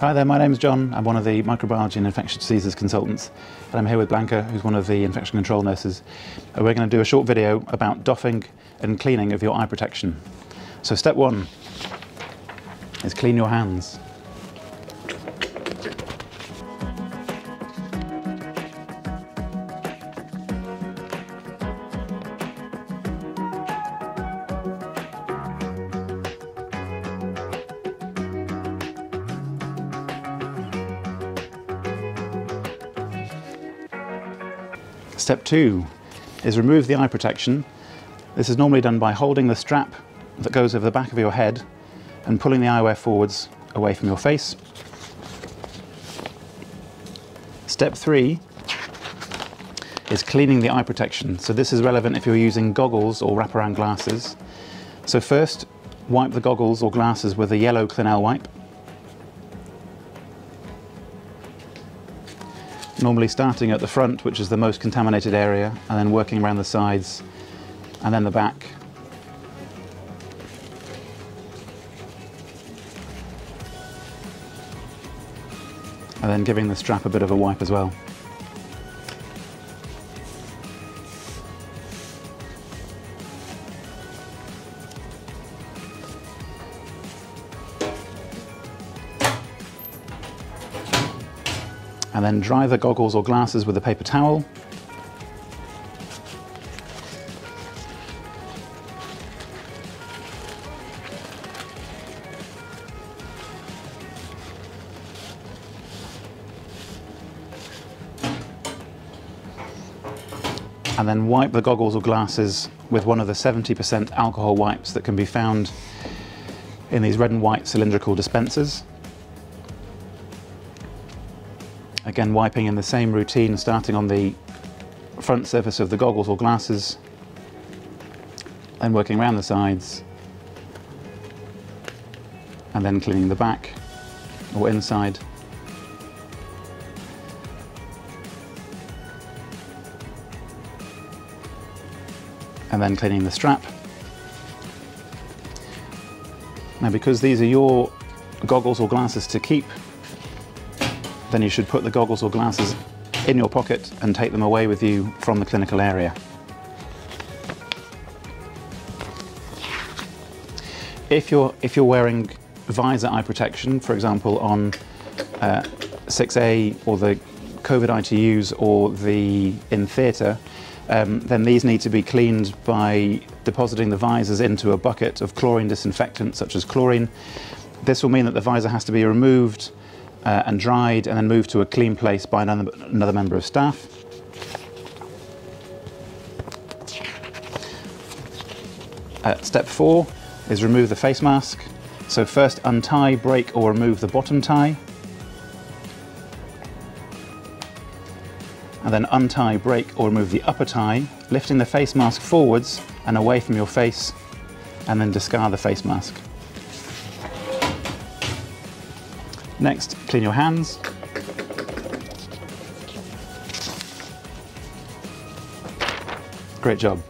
Hi there, my name is John. I'm one of the microbiology and infectious diseases consultants, and I'm here with Blanca, who's one of the infection control nurses. And we're going to do a short video about doffing and cleaning of your eye protection. So step one is clean your hands. Step two is remove the eye protection. This is normally done by holding the strap that goes over the back of your head and pulling the eyewear forwards away from your face. Step three is cleaning the eye protection. So this is relevant if you're using goggles or wraparound glasses. So first, wipe the goggles or glasses with a yellow Clinell wipe. Normally starting at the front, which is the most contaminated area, and then working around the sides, and then the back. And then giving the strap a bit of a wipe as well. And then dry the goggles or glasses with a paper towel. And then wipe the goggles or glasses with one of the 70% alcohol wipes that can be found in these red and white cylindrical dispensers. Again, wiping in the same routine, starting on the front surface of the goggles or glasses, then working around the sides, and then cleaning the back or inside. And then cleaning the strap. Now because these are your goggles or glasses to keep then you should put the goggles or glasses in your pocket and take them away with you from the clinical area. If you're, if you're wearing visor eye protection, for example on uh, 6A or the COVID ITUs or the in theatre, um, then these need to be cleaned by depositing the visors into a bucket of chlorine disinfectant such as chlorine. This will mean that the visor has to be removed uh, and dried and then moved to a clean place by another, another member of staff. Uh, step four is remove the face mask. So first untie, break or remove the bottom tie. And then untie, break or remove the upper tie, lifting the face mask forwards and away from your face and then discard the face mask. Next, clean your hands. Great job.